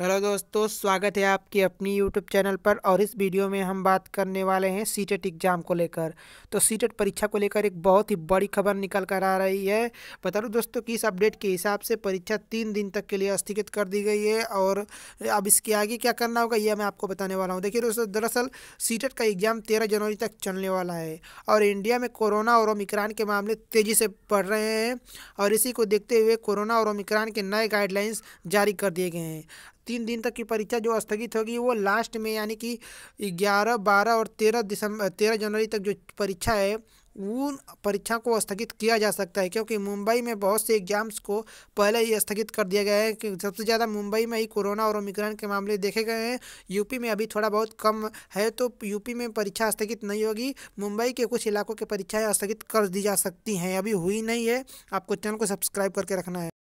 Hello दोस्तों, स्वागत है आपकी अपनी यूट्यूब चैनल पर और इस वीडियो में हम बात करने वाले हैं सीटेट एग्ज़ाम को लेकर। तो सीटेट परीक्षा को लेकर एक बहुत ही बड़ी खबर निकल कर आ रही है। बता दूँ दोस्तों कि इस अपडेट के हिसाब से परीक्षा तीन दिन तक के लिए स्थगित कर दी गई है और अब इसके आगे क्या करना होगा, यह मैं आपको बताने वाला हूँ। देखिए दोस्तों, दरअसल सीटेट का एग्ज़ाम तेरह जनवरी तक चलने वाला है और इंडिया में कोरोना और ओमिक्रान के मामले तेज़ी से बढ़ रहे हैं और इसी को देखते हुए कोरोना और ओमिक्रान के नए गाइडलाइंस जारी कर दिए गए हैं। तीन दिन तक की परीक्षा जो स्थगित होगी, वो लास्ट में, यानी कि ग्यारह, बारह और तेरह दिसंबर तेरह जनवरी तक जो परीक्षा है, उन परीक्षा को स्थगित किया जा सकता है। क्योंकि मुंबई में बहुत से एग्ज़ाम्स को पहले ही स्थगित कर दिया गया है कि सबसे ज़्यादा मुंबई में ही कोरोना और ओमिक्रॉन के मामले देखे गए हैं। यूपी में अभी थोड़ा बहुत कम है तो यूपी में परीक्षा स्थगित नहीं होगी। मुंबई के कुछ इलाकों की परीक्षाएँ स्थगित कर दी जा सकती हैं, अभी हुई नहीं है। आपको चैनल को सब्सक्राइब करके रखना है।